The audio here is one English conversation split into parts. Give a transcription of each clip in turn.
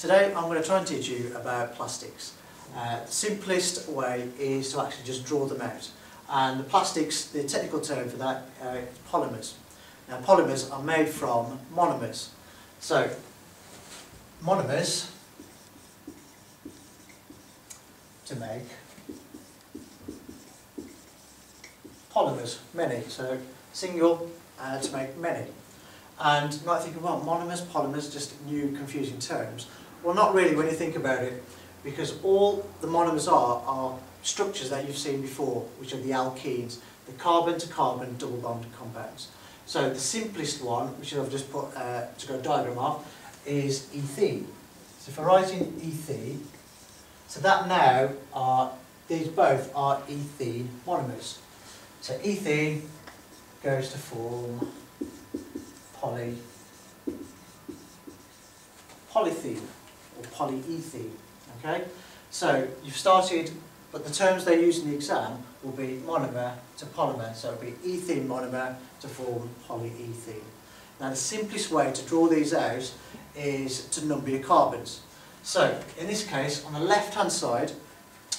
Today I'm going to try and teach you about plastics. Uh, the simplest way is to actually just draw them out. And the plastics, the technical term for that uh, is polymers. Now polymers are made from monomers. So, monomers to make polymers, many. So single uh, to make many. And you might think, well, monomers, polymers, just new confusing terms. Well, not really when you think about it, because all the monomers are are structures that you've seen before, which are the alkenes, the carbon-to-carbon double bond compounds. So the simplest one, which I've just put uh, to go diagram of, is ethene. So if I write in ethene, so that now are, these both are ethene monomers. So ethene goes to form poly, polythene or polyethene. Okay, so you've started, but the terms they use in the exam will be monomer to polymer. So it'll be ethene monomer to form polyethene. Now the simplest way to draw these out is to number your carbons. So in this case, on the left-hand side,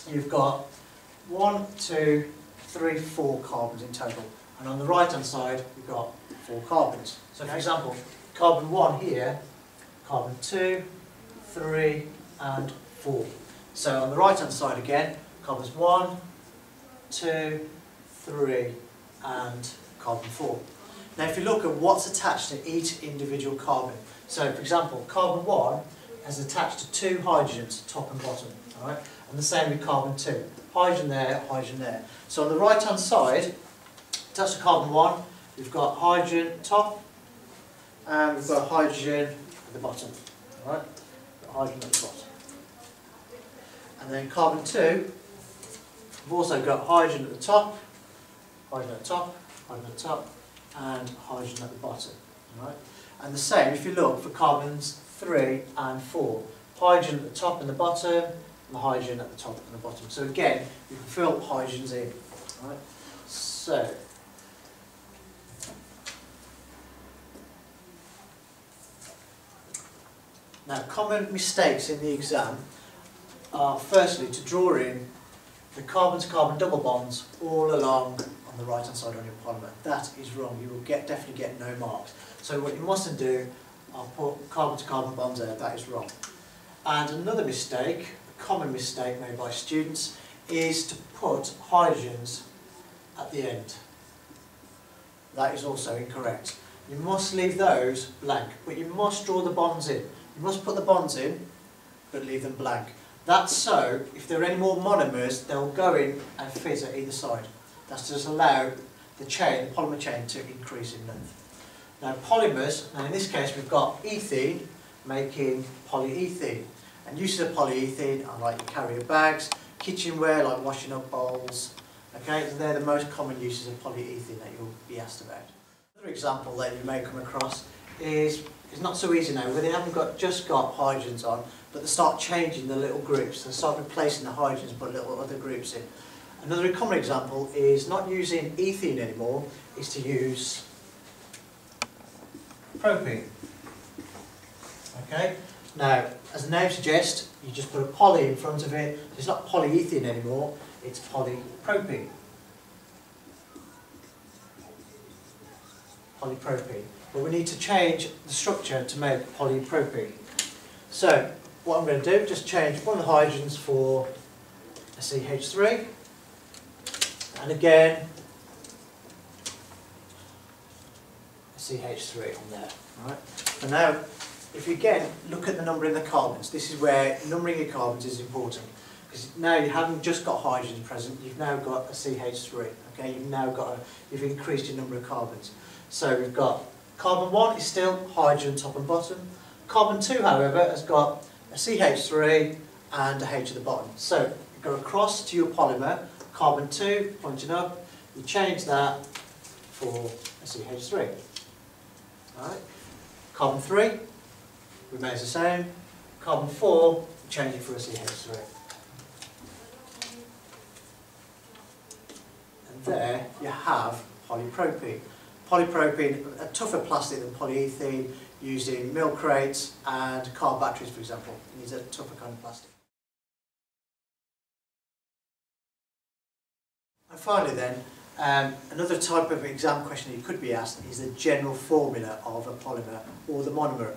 you've got one, two, three, four carbons in total. And on the right-hand side, you've got four carbons. So for example, carbon one here, carbon two, three, and four. So on the right-hand side again, carbons one, two, three, and carbon four. Now if you look at what's attached to each individual carbon, so for example, carbon one has attached to two hydrogens, top and bottom, all right? And the same with carbon two. Hydrogen there, hydrogen there. So on the right-hand side, attached to carbon one, we've got hydrogen top, and we've got hydrogen at the bottom, all right? Hydrogen at the bottom. And then carbon 2, we've also got hydrogen at the top, hydrogen at the top, hydrogen at the top, and hydrogen at the bottom. Right? And the same if you look for carbons 3 and 4. Hydrogen at the top and the bottom, and the hydrogen at the top and the bottom. So again, you can fill hydrogens in. Right? So, now common mistakes in the exam are firstly to draw in the carbon-to-carbon double bonds all along on the right hand side on your polymer. That is wrong. You will get definitely get no marks. So what you mustn't do, I'll put carbon-to-carbon bonds there, that is wrong. And another mistake, a common mistake made by students, is to put hydrogens at the end. That is also incorrect. You must leave those blank, but you must draw the bonds in. You must put the bonds in, but leave them blank. That's so, if there are any more monomers, they'll go in and fizz at either side. That's just allow the chain, the polymer chain, to increase in length. Now polymers, now in this case we've got ethene making polyethene. And uses of polyethene are like carrier bags, kitchenware like washing up bowls. Okay, so they're the most common uses of polyethene that you'll be asked about. Another example that you may come across is, is not so easy now, where they haven't got just got hydrogens on, but they start changing the little groups. They start replacing the hydrogens, put little other groups in. Another common example is not using ethene anymore, is to use propene. Okay? Now, as the name suggests, you just put a poly in front of it. It's not polyethene anymore, it's polypropene. Polypropene. But we need to change the structure to make polypropene. So, what I'm going to do, just change one of the hydrogens for a CH3. And again, a CH3 on there. Right? And now, if you again look at the number in the carbons, this is where numbering your carbons is important. Because now you haven't just got hydrogens present, you've now got a CH3. Okay, you've now got a, you've increased your number of carbons. So we've got carbon 1 is still hydrogen top and bottom. Carbon 2, however, has got a CH3 and a H at the bottom. So you go across to your polymer, carbon 2 pointing up, you change that for a CH3. Right. Carbon 3 remains the same. Carbon 4, you change it for a CH3. And there you have polypropene. Polypropylene, a tougher plastic than polyethylene, used in milk crates and car batteries, for example. It needs a tougher kind of plastic. And finally then, um, another type of exam question you could be asked is the general formula of a polymer or the monomer.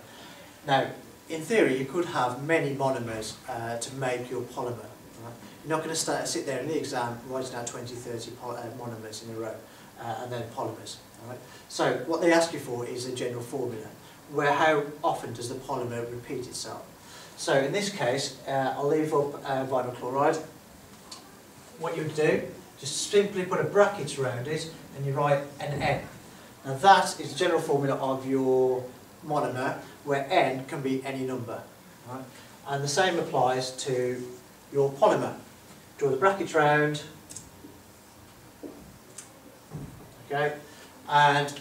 Now, in theory, you could have many monomers uh, to make your polymer. Right? You're not going to sit there in the exam writing down 20, 30 uh, monomers in a row uh, and then polymers. Right? So what they ask you for is a general formula, where how often does the polymer repeat itself. So in this case, uh, I'll leave up uh, vinyl chloride. What you do just simply put a bracket around it and you write an N. Now that is the general formula of your monomer where N can be any number. Right? And the same applies to your polymer. Draw the bracket round, okay, and,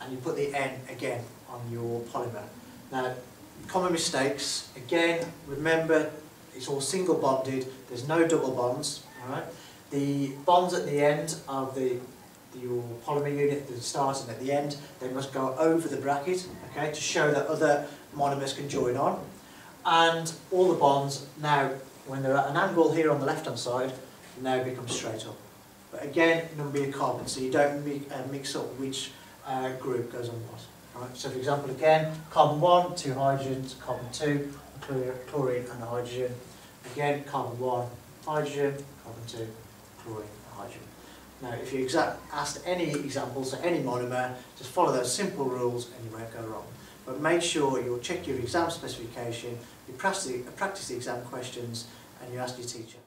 and you put the N again on your polymer. Now, common mistakes, again, remember it's all single bonded, there's no double bonds, all right? The bonds at the end of the, the your polymer unit, the start and at the end, they must go over the bracket, okay, to show that other monomers can join on. And all the bonds now, when they're at an angle here on the left-hand side, now become straight up. But again, number of carbon, so you don't mi uh, mix up which uh, group goes on what. Right? So for example, again, carbon 1, two hydrogens, carbon 2, chlorine and hydrogen. Again, carbon 1, hydrogen, carbon 2, chlorine and hydrogen. Now, if you asked any examples of any monomer, just follow those simple rules and you won't go wrong. But make sure you'll check your exam specification, you practice the exam questions, and you ask your teacher.